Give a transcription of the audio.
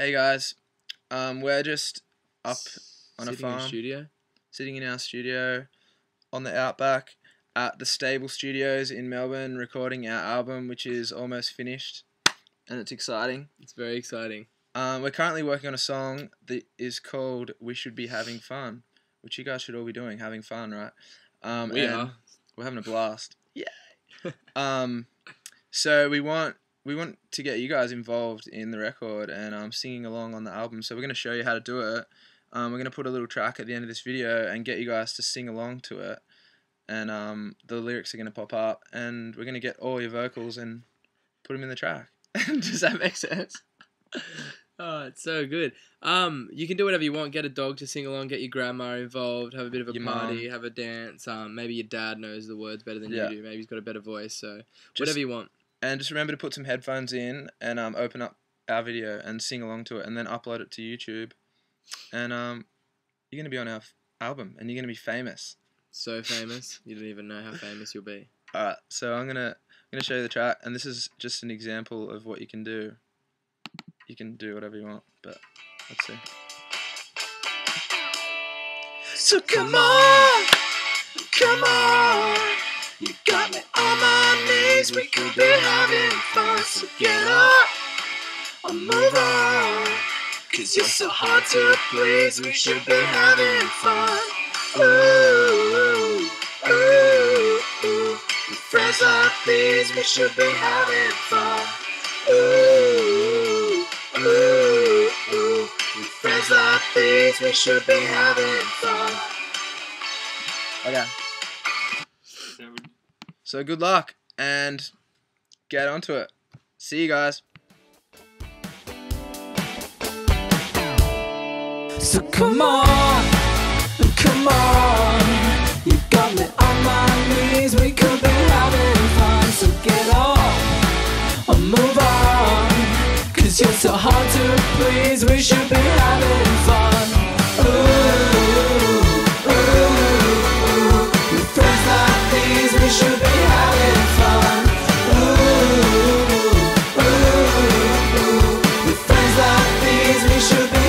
Hey guys, um, we're just up on a Sitting in farm, studio. sitting in our studio on the outback at the Stable Studios in Melbourne, recording our album, which is almost finished, and it's exciting. It's very exciting. Um, we're currently working on a song that is called "We Should Be Having Fun," which you guys should all be doing, having fun, right? Um, we are. We're having a blast. Yeah. um, so we want we want to get you guys involved in the record and um, singing along on the album. So we're going to show you how to do it. Um, we're going to put a little track at the end of this video and get you guys to sing along to it. And um, the lyrics are going to pop up, and we're going to get all your vocals and put them in the track. Does that make sense? Oh, it's so good. Um, you can do whatever you want. Get a dog to sing along. Get your grandma involved. Have a bit of a Your party. Have a dance. Um, maybe your dad knows the words better than Yeah. you do. Maybe he's got a better voice. So Just- whatever you want. And just remember to put some headphones in and um, open up our video and sing along to it, and then upload it to YouTube. And um, you're going to be on our f- album, and you're going to be famous. So famous. You don't even know how famous you'll be. Alright, so I'm gonna I'm gonna show you the track, and this is just an example of what you can do. You can do whatever you want, but let's see. So come on, come on, my knees. We could be having fun, so get up or move on. Cause you're so hard to please. We should be having fun. Ooh, ooh, ooh. With friends like these, we should be having fun. Ooh, ooh, ooh. With friends like these, we should be having fun. Okay. So good luck and get onto it. See you guys. So come on, come on. You got me on my knees. We could be having fun. So get on or move on. Cause you're so hard to please. We should be having should